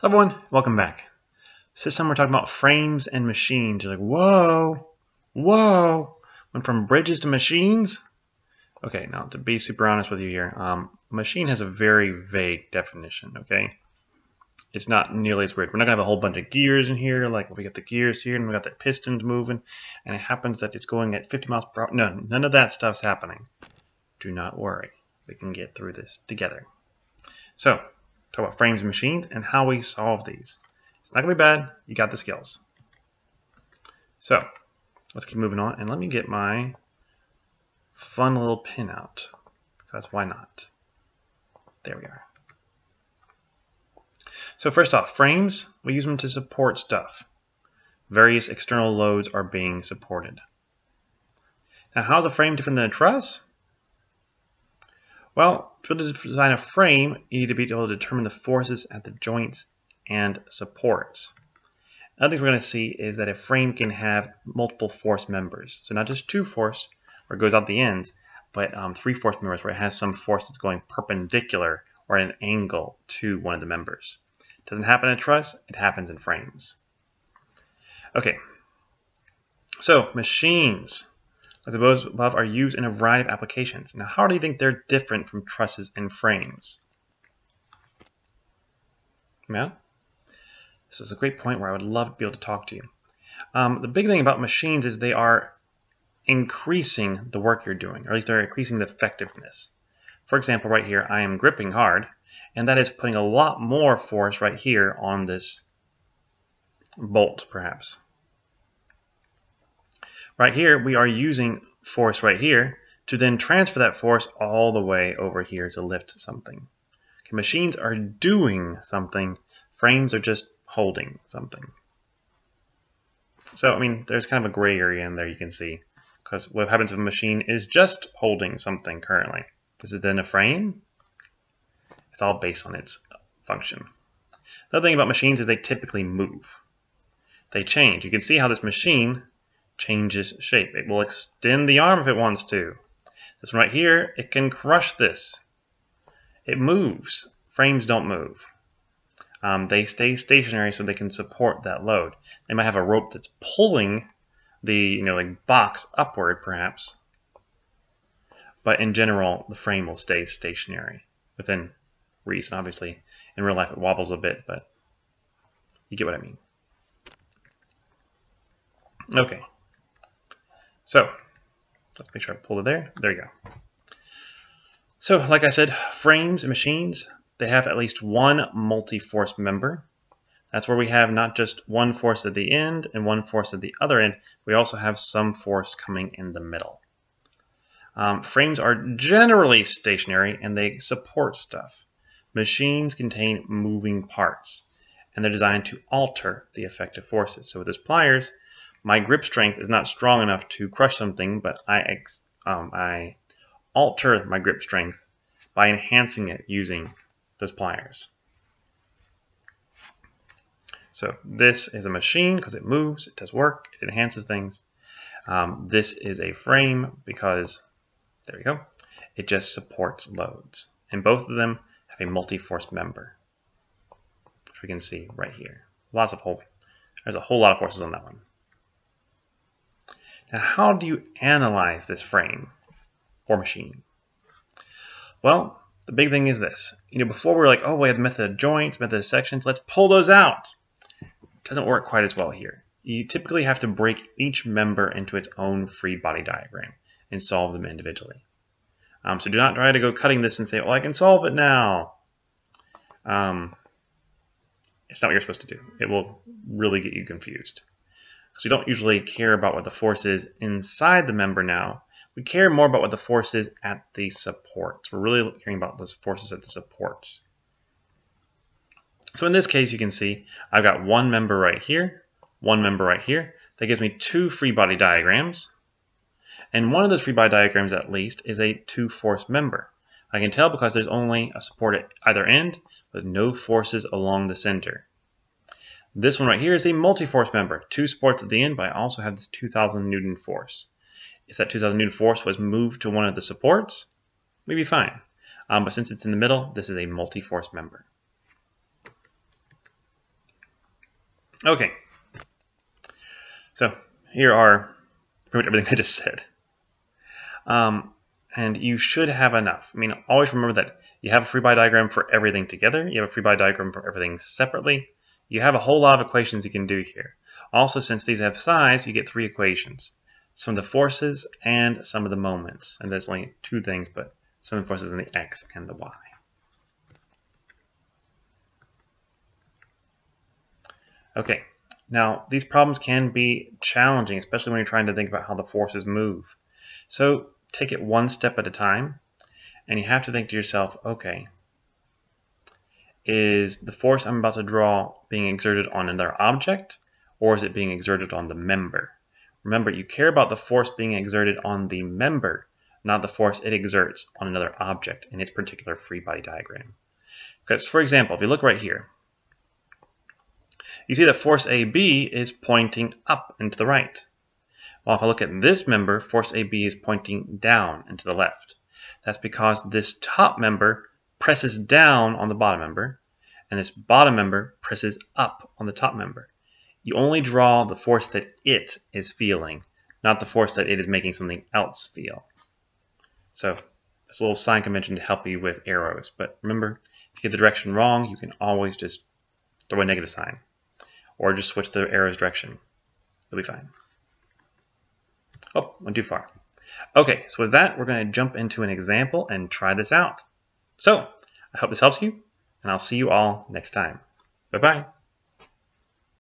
Hello everyone, welcome back. This time we're talking about frames and machines. You're like, whoa, whoa, went from bridges to machines? Okay, now to be super honest with you here, um, machine has a very vague definition, okay? It's not nearly as weird. We're not gonna have a whole bunch of gears in here, like we got the gears here and we got the pistons moving, and it happens that it's going at 50 miles per hour. No, none of that stuff's happening. Do not worry, we can get through this together. So, talk about frames and machines and how we solve these. It's not to be bad. You got the skills. So let's keep moving on. And let me get my fun little pin out because why not? There we are. So first off, frames, we use them to support stuff. Various external loads are being supported. Now, how's a frame different than a truss? Well, to design a frame, you need to be able to determine the forces at the joints and supports. Another thing we're going to see is that a frame can have multiple force members. So not just two force, where it goes out the ends, but um, three force members where it has some force that's going perpendicular or at an angle to one of the members. It doesn't happen in truss, it happens in frames. Okay, so machines as those above are used in a variety of applications. Now, how do you think they're different from trusses and frames? Yeah? This is a great point where I would love to be able to talk to you. Um, the big thing about machines is they are increasing the work you're doing, or at least they're increasing the effectiveness. For example, right here, I am gripping hard, and that is putting a lot more force right here on this bolt, perhaps. Right here, we are using force right here to then transfer that force all the way over here to lift something. Okay, machines are doing something, frames are just holding something. So, I mean, there's kind of a gray area in there you can see, because what happens if a machine is just holding something currently? This is it then a frame? It's all based on its function. Another thing about machines is they typically move. They change. You can see how this machine changes shape. It will extend the arm if it wants to. This one right here, it can crush this. It moves. Frames don't move. Um, they stay stationary so they can support that load. They might have a rope that's pulling the you know like box upward perhaps, but in general the frame will stay stationary within reason. Obviously, in real life it wobbles a bit, but you get what I mean. Okay, so let's make sure I pull it there. There you go. So like I said, frames and machines, they have at least one multi-force member. That's where we have not just one force at the end and one force at the other end, we also have some force coming in the middle. Um, frames are generally stationary and they support stuff. Machines contain moving parts and they're designed to alter the effective forces. So with those pliers, my grip strength is not strong enough to crush something, but I, um, I alter my grip strength by enhancing it using those pliers. So this is a machine because it moves, it does work, it enhances things. Um, this is a frame because, there we go, it just supports loads. And both of them have a multi-force member, which we can see right here. Lots of whole, there's a whole lot of forces on that one. Now, how do you analyze this frame or machine? Well, the big thing is this. You know, before we were like, oh, we have method of joints, method of sections, let's pull those out. It doesn't work quite as well here. You typically have to break each member into its own free body diagram and solve them individually. Um, so do not try to go cutting this and say, well, I can solve it now. Um, it's not what you're supposed to do. It will really get you confused. So we don't usually care about what the force is inside the member now. We care more about what the force is at the supports. We're really caring about those forces at the supports. So in this case, you can see I've got one member right here, one member right here. That gives me two free body diagrams. And one of those free body diagrams, at least, is a two-force member. I can tell because there's only a support at either end with no forces along the center. This one right here is a multi-force member, two supports at the end, but I also have this 2000 Newton force. If that 2000 Newton force was moved to one of the supports, we'd be fine. Um, but since it's in the middle, this is a multi-force member. Okay. So here are pretty much everything I just said. Um, and you should have enough. I mean, always remember that you have a free body diagram for everything together. You have a free body diagram for everything separately. You have a whole lot of equations you can do here. Also, since these have size, you get three equations. Sum of the forces and sum of the moments. And there's only two things, but sum of the forces in the x and the y. Okay, now these problems can be challenging, especially when you're trying to think about how the forces move. So take it one step at a time, and you have to think to yourself, okay, is the force I'm about to draw being exerted on another object, or is it being exerted on the member? Remember, you care about the force being exerted on the member, not the force it exerts on another object in its particular free body diagram. Because, for example, if you look right here, you see that force AB is pointing up and to the right. Well, if I look at this member, force AB is pointing down and to the left. That's because this top member presses down on the bottom member, and this bottom member presses up on the top member. You only draw the force that it is feeling, not the force that it is making something else feel. So it's a little sign convention to help you with arrows. But remember, if you get the direction wrong, you can always just throw a negative sign or just switch the arrow's direction. You'll be fine. Oh, went too far. Okay, so with that, we're going to jump into an example and try this out. So, I hope this helps you, and I'll see you all next time. Bye-bye.